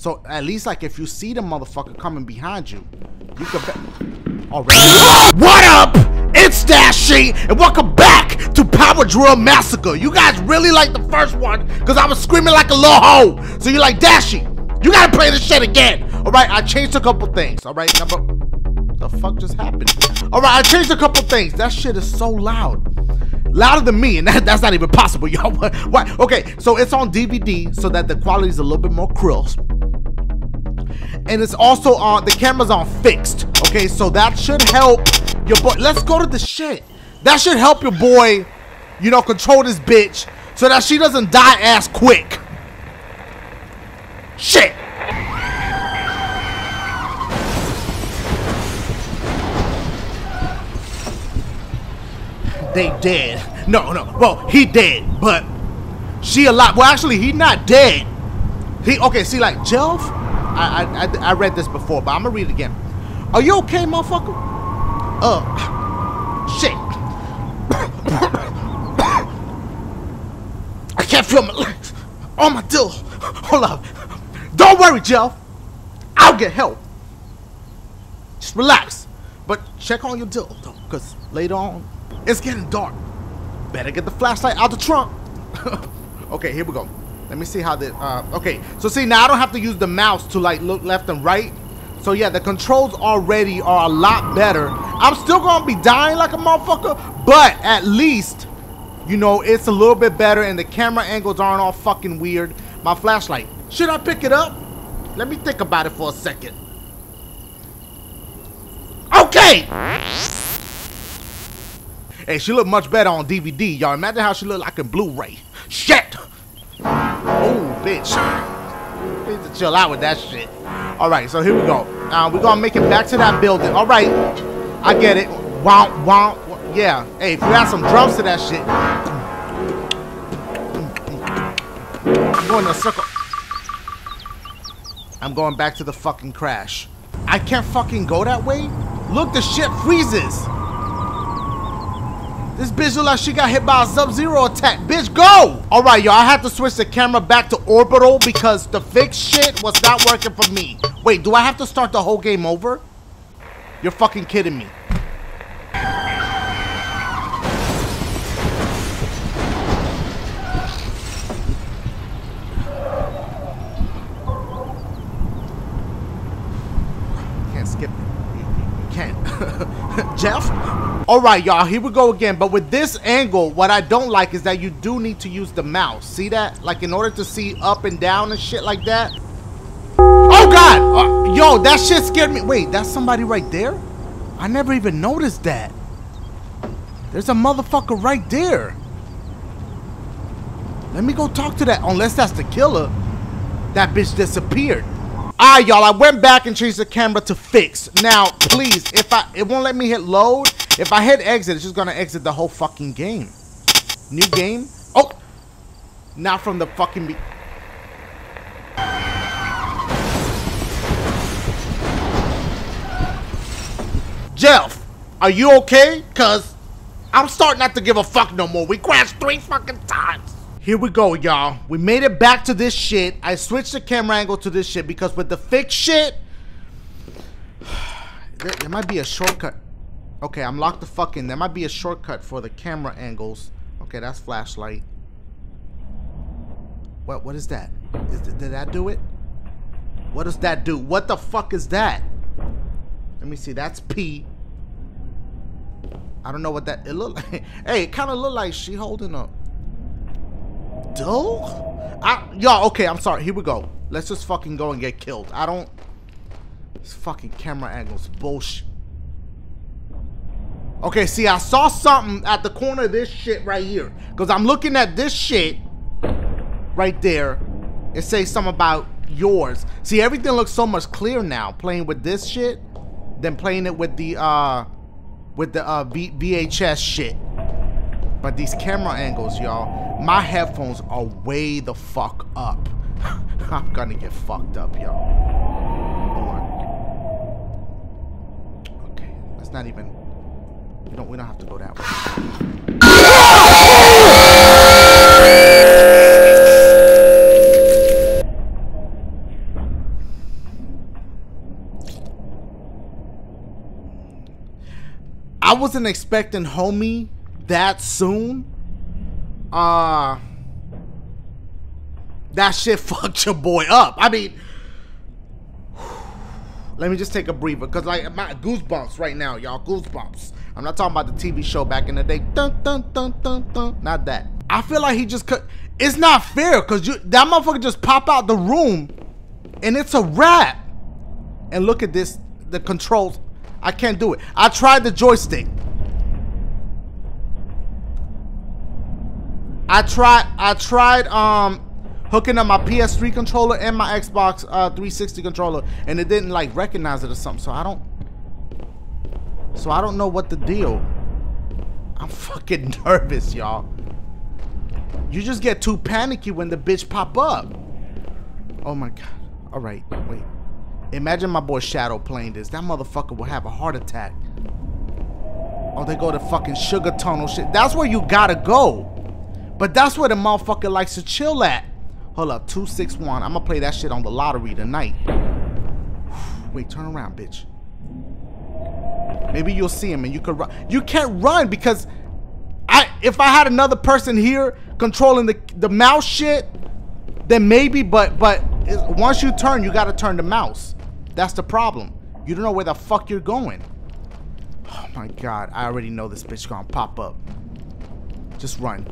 So at least like if you see the motherfucker coming behind you, you could already. What up? It's Dashie, and welcome back to Power Drill Massacre. You guys really like the first one because I was screaming like a little hoe. So you're like Dashie, you gotta play this shit again. All right, I changed a couple things. All right, number. The fuck just happened? All right, I changed a couple things. That shit is so loud louder than me, and that, that's not even possible, y'all. What? Okay, so it's on DVD so that the quality is a little bit more crisp. And it's also on the camera's on fixed. Okay, so that should help your boy. Let's go to the shit. That should help your boy, you know, control this bitch so that she doesn't die ass quick. Shit. They dead. No, no. Well, he dead, but she alive. Well, actually, he not dead. He okay. See, like Jelf, I I I, read this before, but I'm gonna read it again. Are you okay, motherfucker? Uh, shit. I can't feel my legs. Oh my dill. Hold up. Don't worry, Jeff. I'll get help. Just relax. But check on your dill, though, because later on, it's getting dark. Better get the flashlight out the trunk. okay, here we go. Let me see how the, uh, okay. So see, now I don't have to use the mouse to like look left and right. So yeah, the controls already are a lot better. I'm still gonna be dying like a motherfucker, but at least, you know, it's a little bit better and the camera angles aren't all fucking weird. My flashlight, should I pick it up? Let me think about it for a second. Okay! Hey, she looked much better on DVD. Y'all imagine how she looked like in Blu-ray. Shit! Bitch. Need to chill out with that shit. All right, so here we go. Uh, we're gonna make it back to that building. All right, I get it. Wow, wow. Yeah. Hey, if you add some drums to that shit. I'm going in a circle. I'm going back to the fucking crash. I can't fucking go that way? Look, the shit freezes. This bitch look like she got hit by a Sub-Zero attack. Bitch, go! Alright, y'all, I had to switch the camera back to orbital because the fixed shit was not working for me. Wait, do I have to start the whole game over? You're fucking kidding me. Can't skip it. Can't. Jeff? Alright, y'all, here we go again. But with this angle, what I don't like is that you do need to use the mouse. See that? Like, in order to see up and down and shit like that. Oh, God! Uh, yo, that shit scared me. Wait, that's somebody right there? I never even noticed that. There's a motherfucker right there. Let me go talk to that. Unless that's the killer. That bitch disappeared. Alright, y'all. I went back and changed the camera to fix. Now, please, if I it won't let me hit load. If I hit exit, it's just gonna exit the whole fucking game. New game? Oh! Not from the fucking be Jeff, are you okay? Cause I'm starting not to give a fuck no more. We crashed three fucking times. Here we go, y'all. We made it back to this shit. I switched the camera angle to this shit because with the fixed shit, there, there might be a shortcut. Okay, I'm locked the fuck in. There might be a shortcut for the camera angles. Okay, that's flashlight. What? What is that? Is, did that do it? What does that do? What the fuck is that? Let me see. That's P. I don't know what that. It look like. Hey, it kind of look like she holding a. Dull? I, y'all, okay, I'm sorry. Here we go. Let's just fucking go and get killed. I don't. This fucking camera angles bullshit. Okay, see, I saw something at the corner of this shit right here. Because I'm looking at this shit right there. It says something about yours. See, everything looks so much clearer now playing with this shit than playing it with the, uh, with the, uh, v VHS shit. But these camera angles, y'all, my headphones are way the fuck up. I'm gonna get fucked up, y'all. Hold on. Okay, that's not even... We don't, we don't have to go that way. I wasn't expecting homie that soon. Uh that shit fucked your boy up. I mean, let me just take a breather, cause like my goosebumps right now, y'all. Goosebumps. I'm not talking about the TV show back in the day. Dun dun dun dun dun. Not that. I feel like he just could. It's not fair, cause you that motherfucker just pop out the room, and it's a wrap. And look at this, the controls. I can't do it. I tried the joystick. I tried. I tried. Um hooking up my PS3 controller and my Xbox uh, 360 controller, and it didn't like recognize it or something. So I don't. So I don't know what the deal. I'm fucking nervous, y'all. You just get too panicky when the bitch pop up. Oh my god. All right, wait. Imagine my boy Shadow playing this. That motherfucker will have a heart attack. Oh, they go to fucking sugar tunnel shit. That's where you gotta go. But that's where the motherfucker likes to chill at. Hold up, 261. I'm gonna play that shit on the lottery tonight. Wait, turn around, bitch. Maybe you'll see him and you could run. You can't run because I if I had another person here controlling the the mouse shit, then maybe, but but once you turn, you gotta turn the mouse. That's the problem. You don't know where the fuck you're going. Oh my god, I already know this bitch gonna pop up. Just run.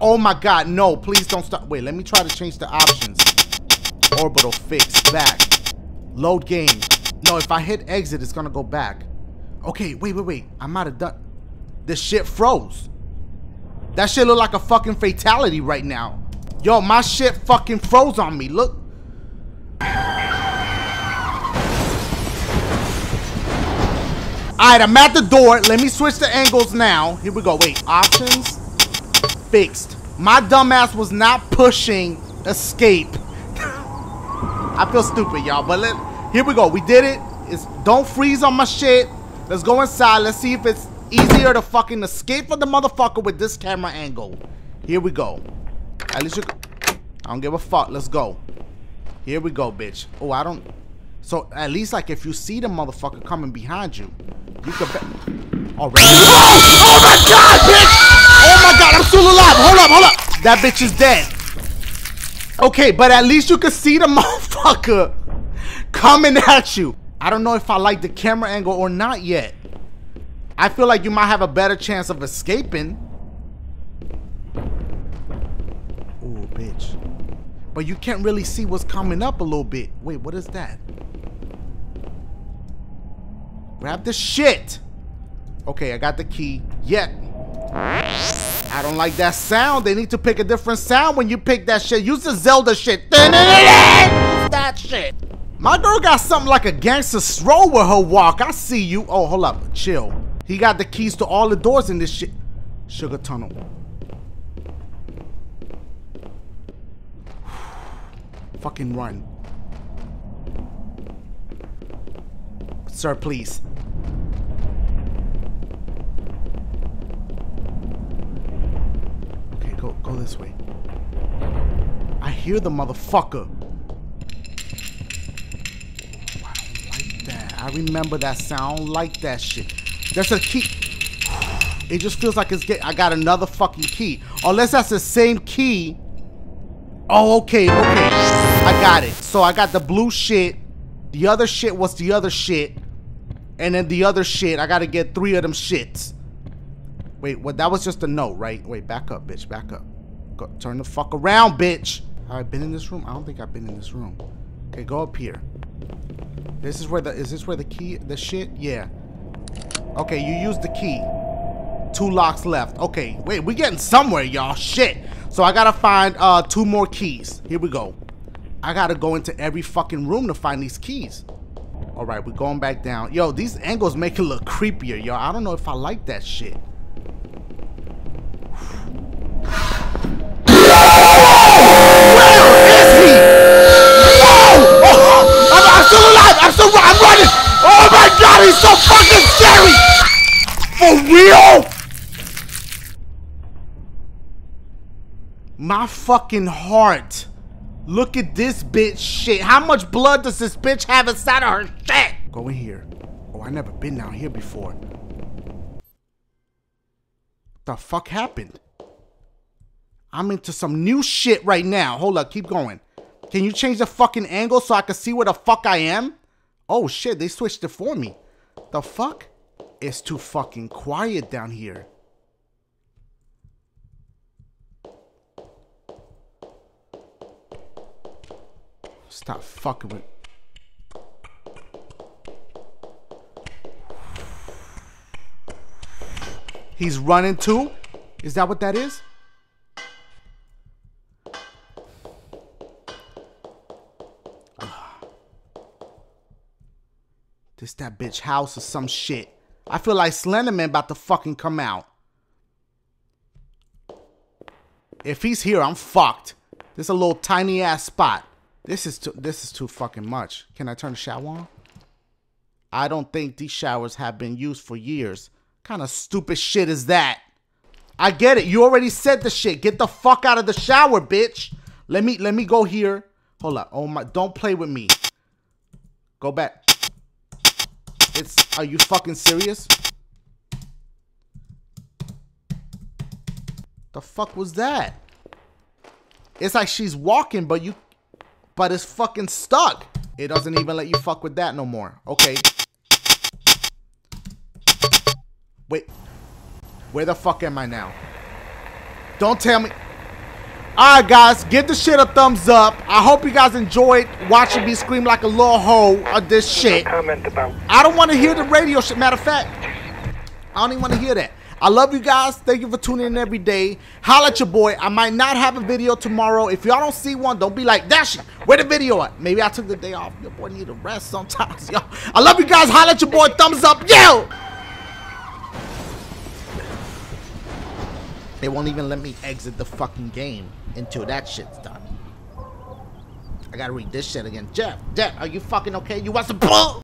Oh my god, no. Please don't stop. Wait, let me try to change the options. Orbital fix. Back. Load game. No, if I hit exit, it's gonna go back. Okay, wait, wait, wait. I might have done... The shit froze. That shit look like a fucking fatality right now. Yo, my shit fucking froze on me. Look. Alright, I'm at the door. Let me switch the angles now. Here we go. Wait, options. Fixed. My dumbass was not pushing escape. I feel stupid, y'all. But let here we go. We did it. It's don't freeze on my shit. Let's go inside. Let's see if it's easier to fucking escape from the motherfucker with this camera angle. Here we go. At least you I don't give a fuck. Let's go. Here we go, bitch. Oh, I don't so at least like if you see the motherfucker coming behind you, you could. Already. Oh! oh my god, bitch! God, I'm still alive. Hold up, hold up. That bitch is dead. Okay, but at least you can see the motherfucker coming at you. I don't know if I like the camera angle or not yet. I feel like you might have a better chance of escaping. Oh, bitch. But you can't really see what's coming up a little bit. Wait, what is that? Grab the shit. Okay, I got the key. Yet. I don't like that sound. They need to pick a different sound when you pick that shit. Use the Zelda shit. that shit. My girl got something like a gangster stroll with her walk. I see you. Oh, hold up. Chill. He got the keys to all the doors in this shit. Sugar tunnel. Fucking run. Sir, please. Okay, go this way. I hear the motherfucker. I don't like that. I remember that sound. like that shit. That's a key. It just feels like it's get. I got another fucking key. Unless that's the same key. Oh, okay, okay. I got it. So I got the blue shit. The other shit was the other shit. And then the other shit, I gotta get three of them shits. Wait, what? That was just a note, right? Wait, back up, bitch. Back up. Go, turn the fuck around, bitch. Have I been in this room? I don't think I've been in this room. Okay, go up here. This is where the, is this where the key, the shit? Yeah. Okay, you use the key. Two locks left. Okay, wait, we getting somewhere, y'all. Shit. So I gotta find uh, two more keys. Here we go. I gotta go into every fucking room to find these keys. All right, we're going back down. Yo, these angles make it look creepier, yo. I don't know if I like that shit. scary! So fucking scary! For real? My fucking heart. Look at this bitch shit. How much blood does this bitch have inside of her shit? Go in here. Oh, I never been down here before. The fuck happened? I'm into some new shit right now. Hold up, keep going. Can you change the fucking angle so I can see where the fuck I am? Oh shit, they switched it for me. The fuck? It's too fucking quiet down here. Stop fucking with. He's running too? Is that what that is? This that bitch house or some shit. I feel like Slenderman about to fucking come out. If he's here, I'm fucked. This a little tiny ass spot. This is too this is too fucking much. Can I turn the shower on? I don't think these showers have been used for years. Kind of stupid shit is that? I get it. You already said the shit. Get the fuck out of the shower, bitch. Let me let me go here. Hold up. Oh my don't play with me. Go back. It's are you fucking serious? The fuck was that? It's like she's walking, but you but it's fucking stuck. It doesn't even let you fuck with that no more. Okay. Wait. Where the fuck am I now? Don't tell me. Alright guys, give the shit a thumbs up. I hope you guys enjoyed watching me scream like a little hoe of this shit. I don't want to hear the radio shit. Matter of fact, I don't even want to hear that. I love you guys. Thank you for tuning in every day. Holla at your boy. I might not have a video tomorrow. If y'all don't see one, don't be like, Dash, where the video at? Maybe I took the day off. Your boy need a rest sometimes, y'all. I love you guys. Holla at your boy. Thumbs up. Yo! They won't even let me exit the fucking game until that shit's done. I gotta read this shit again. Jeff, Jeff, are you fucking okay? You want some bull?